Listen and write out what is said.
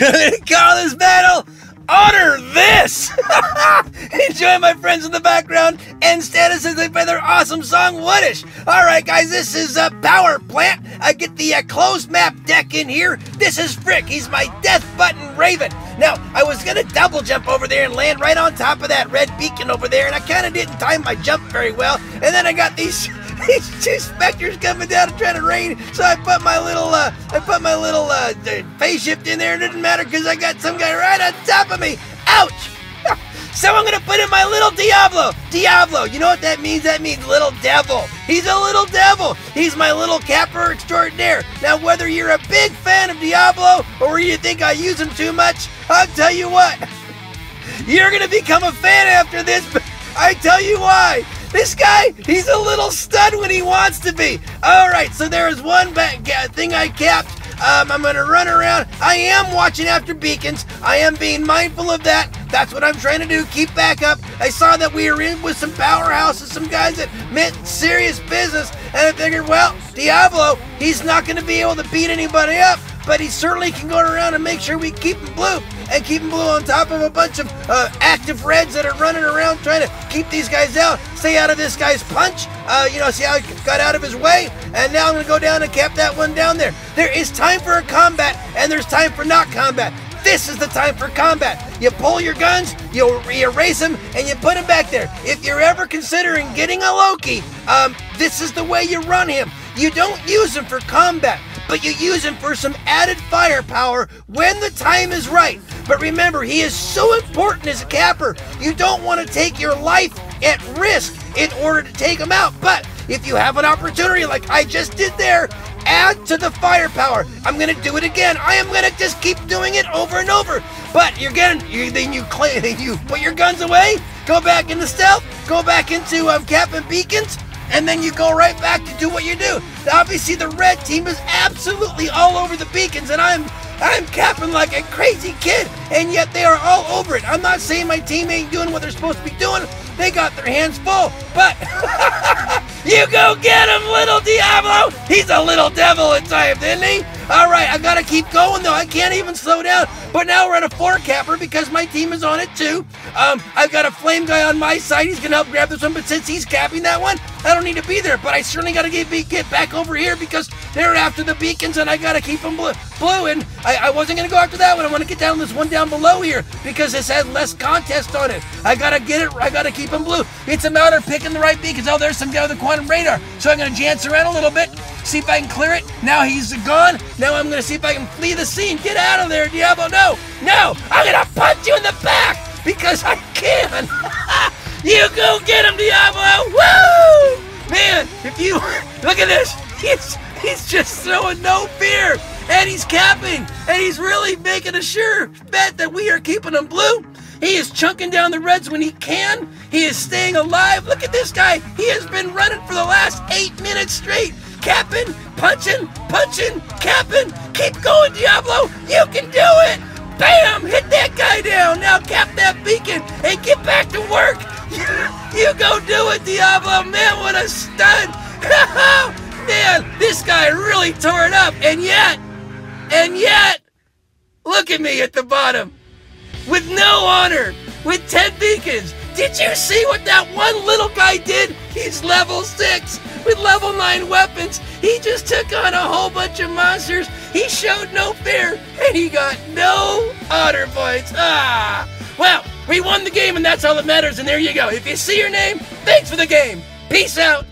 Call this battle honor this! Enjoy my friends in the background and status as they play their awesome song Woodish. All right, guys, this is a power plant. I get the uh, closed map deck in here. This is Frick. He's my death button Raven. Now, I was gonna double jump over there and land right on top of that red beacon over there, and I kind of didn't time my jump very well. And then I got these these two specters coming down and trying to rain. So I put my little, uh, I put my little uh, phase shift in there. It didn't matter because I got some guy right on top of me. Ouch! so I'm gonna put in my little Diablo. Diablo, you know what that means? That means little devil. He's a little devil. He's my little capper extraordinaire. Now, whether you're a big fan of Diablo or you think I use him too much, I'll tell you what. You're gonna become a fan after this. I tell you why. This guy, he's a little stud when he wants to be. All right, so there is one thing I kept. Um, I'm going to run around. I am watching after beacons. I am being mindful of that. That's what I'm trying to do. Keep back up. I saw that we were in with some powerhouses, some guys that meant serious business. And I figured, well, Diablo, he's not going to be able to beat anybody up, but he certainly can go around and make sure we keep him blue and keep him blue on top of a bunch of uh, active reds that are running around trying to keep these guys out. Stay out of this guy's punch. Uh, you know, see how he got out of his way? And now I'm going to go down and cap that one down there. There is time for a combat, and there's time for not combat. This is the time for combat. You pull your guns, you erase them, and you put them back there. If you're ever considering getting a Loki, um, this is the way you run him. You don't use him for combat but you use him for some added firepower when the time is right. But remember, he is so important as a capper. You don't want to take your life at risk in order to take him out. But if you have an opportunity like I just did there, add to the firepower. I'm gonna do it again. I am gonna just keep doing it over and over. But you're getting you then you claim you put your guns away, go back into stealth, go back into um, capping beacons, and then you go right back to do what you do. Obviously, the red team is absolutely all over the beacons, and I'm I'm capping like a crazy kid, and yet they are all over it. I'm not saying my team ain't doing what they're supposed to be doing. They got their hands full, but you go get him, little Diablo. He's a little devil at times, isn't he? All right, I gotta keep going though. I can't even slow down. But now we're at a four capper because my team is on it too. Um, I've got a flame guy on my side. He's gonna help grab this one, but since he's capping that one, I don't need to be there. But I certainly gotta get get back over here because they're after the beacons, and I gotta keep them blue. blue and I, I wasn't gonna go after that one. I want to get down this one down below here because this has less contest on it. I gotta get it. I gotta keep them blue. It's a matter of picking the right beacons. Oh, there's some guy with a quantum radar. So I'm gonna jance around a little bit see if I can clear it. Now he's gone. Now I'm gonna see if I can flee the scene. Get out of there, Diablo. No, no, I'm gonna punch you in the back because I can. you go get him, Diablo. Woo! Man, if you look at this, he's he's just throwing no fear. And he's capping, and he's really making a sure bet that we are keeping him blue. He is chunking down the Reds when he can. He is staying alive. Look at this guy. He has been running for the last eight minutes straight capping, punching, punching, capping. Keep going, Diablo. You can do it. Bam! Hit that guy down. Now cap that beacon and get back to work. you go do it, Diablo. Man, what a stud. Man, this guy really tore it up. And yet, and yet, look at me at the bottom. With no honor, with 10 beacons. Did you see what that one little guy did? He's level 6 with level 9 weapons. He just took on a whole bunch of monsters. He showed no fear, and he got no honor points. Ah! Well, we won the game, and that's all that matters, and there you go. If you see your name, thanks for the game. Peace out.